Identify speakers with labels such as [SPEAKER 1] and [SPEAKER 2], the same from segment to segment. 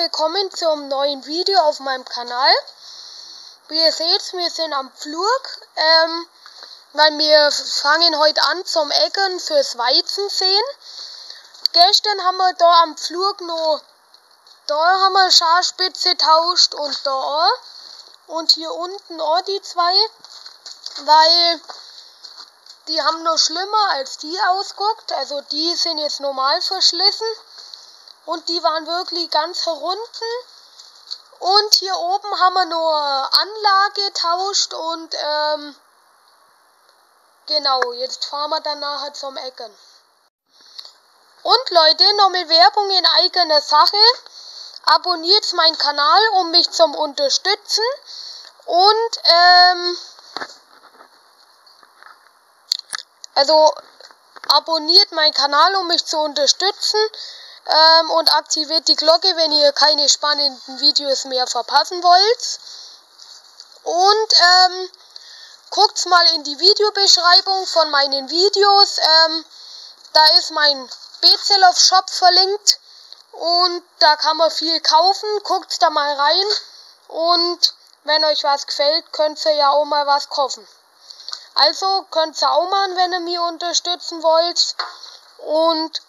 [SPEAKER 1] willkommen zum neuen Video auf meinem Kanal. Wie ihr seht, wir sind am Pflug, ähm, weil wir fangen heute an zum Eckern fürs Weizensehen. Gestern haben wir da am Pflug noch, da haben wir Scharspitze tauscht und da auch. Und hier unten auch die zwei, weil die haben noch schlimmer als die ausguckt. Also die sind jetzt normal verschlissen und die waren wirklich ganz herunten. Und hier oben haben wir nur Anlage getauscht und ähm, genau, jetzt fahren wir dann nachher zum Ecken. Und Leute, noch mit Werbung in eigener Sache. Abonniert meinen Kanal, um mich zum Unterstützen. Und ähm, also abonniert meinen Kanal, um mich zu unterstützen ähm, und aktiviert die Glocke, wenn ihr keine spannenden Videos mehr verpassen wollt. Und ähm, guckt mal in die Videobeschreibung von meinen Videos. Ähm, da ist mein Bezelov Shop verlinkt und da kann man viel kaufen. Guckt da mal rein und wenn euch was gefällt, könnt ihr ja auch mal was kaufen. Also könnt ihr auch machen, wenn ihr mir unterstützen wollt. Und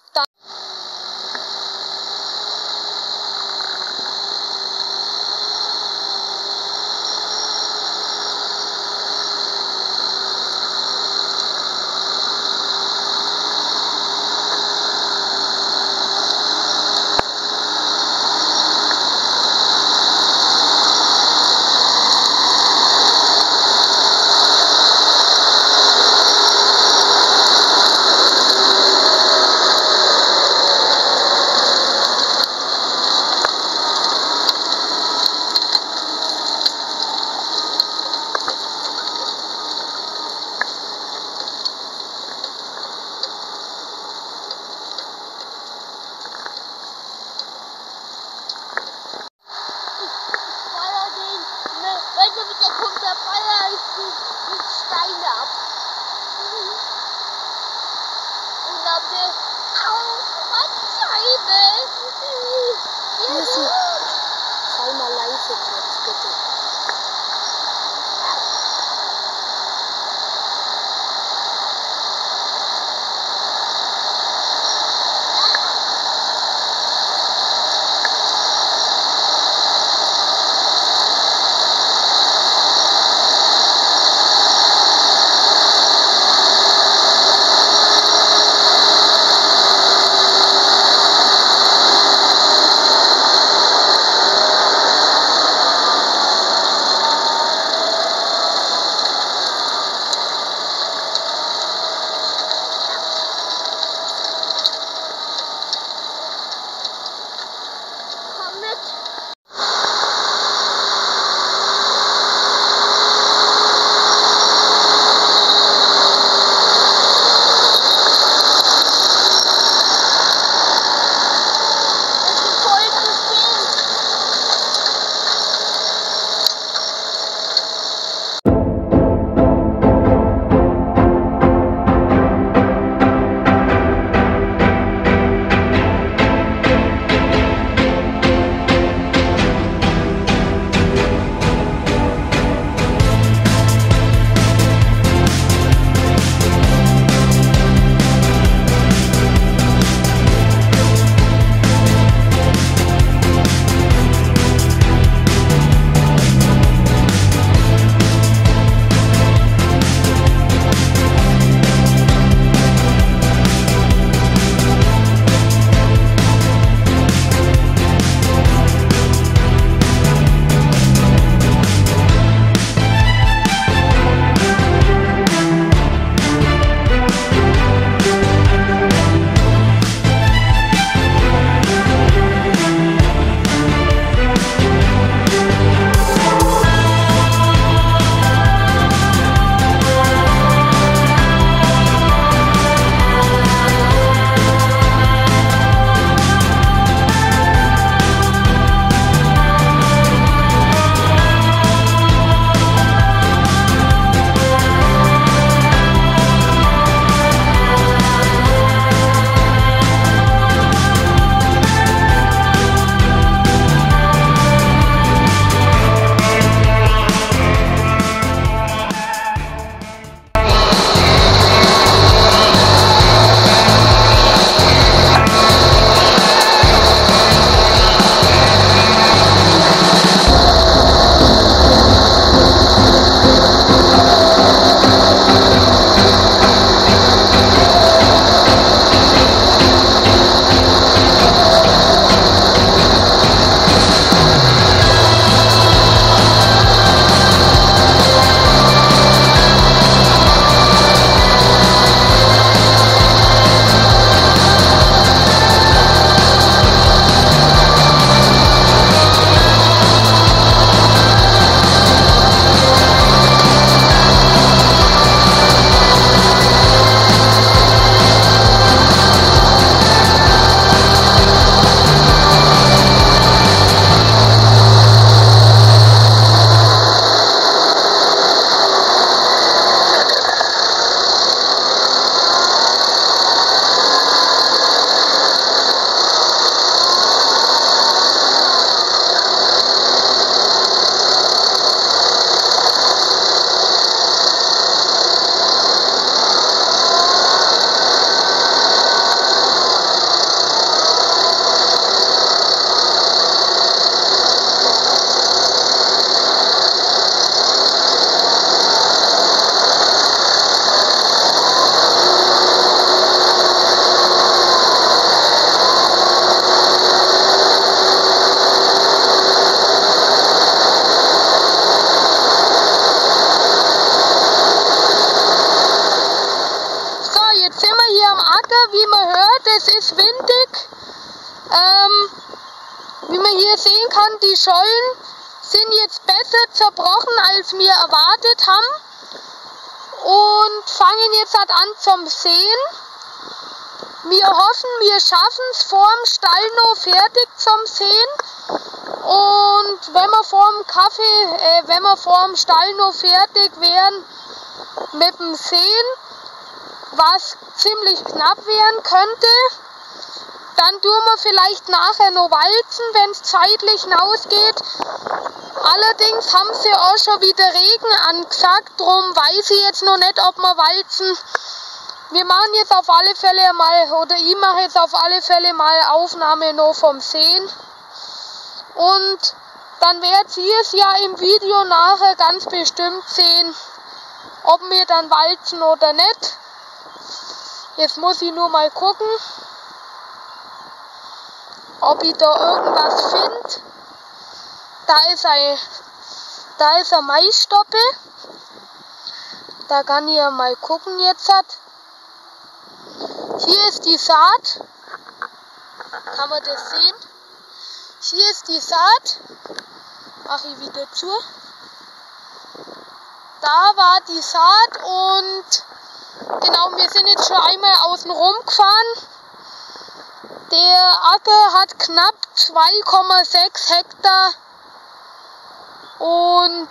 [SPEAKER 1] windig. Ähm, wie man hier sehen kann, die Schollen sind jetzt besser zerbrochen, als wir erwartet haben. Und fangen jetzt halt an zum Sehen. Wir hoffen, wir schaffen es vor dem Stall noch fertig zum Sehen. Und wenn wir vor dem Kaffee, äh, wenn wir vor dem Stall noch fertig wären mit dem Sehen, was ziemlich knapp werden könnte, dann tun wir vielleicht nachher noch walzen, wenn es zeitlich hinausgeht. Allerdings haben sie auch schon wieder Regen angesagt, darum weiß ich jetzt noch nicht, ob wir walzen. Wir machen jetzt auf alle Fälle mal, oder ich mache jetzt auf alle Fälle mal Aufnahme noch vom Sehen. Und dann werdet ihr es ja im Video nachher ganz bestimmt sehen, ob wir dann walzen oder nicht. Jetzt muss ich nur mal gucken, ob ich da irgendwas finde. Da ist ein, da ist ein Maisstoppe. Da kann ich mal gucken jetzt. Hier ist die Saat. Kann man das sehen? Hier ist die Saat. Mache ich wieder zu. Da war die Saat und Genau, wir sind jetzt schon einmal außen rum gefahren. Der Acker hat knapp 2,6 Hektar. Und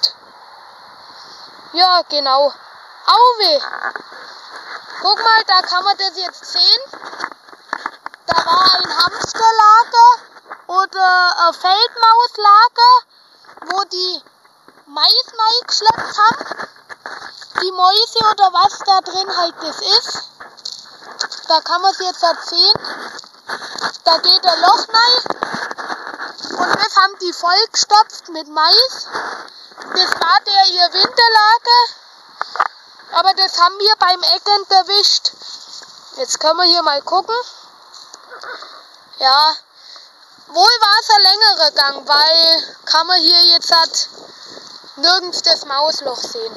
[SPEAKER 1] ja, genau. Auwe! Guck mal, da kann man das jetzt sehen. Da war ein Hamsterlager oder ein Feldmauslager, wo die Mais geschleppt haben die Mäuse oder was da drin halt das ist. Da kann man es jetzt halt sehen. Da geht ein Loch rein und das haben die vollgestopft mit Mais. Das war der ihr Winterlager, aber das haben wir beim Eckern erwischt. Jetzt können wir hier mal gucken. Ja, wohl war es ein längerer Gang, weil kann man hier jetzt halt nirgends das Mausloch sehen.